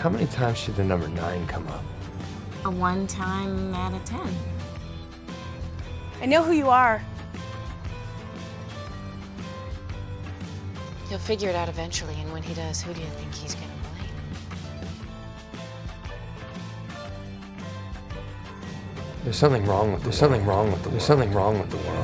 How many times should the number nine come up? A one time out of ten. I know who you are. He'll figure it out eventually, and when he does, who do you think he's gonna blame? There's something wrong with there's something wrong with the there's something wrong with the world.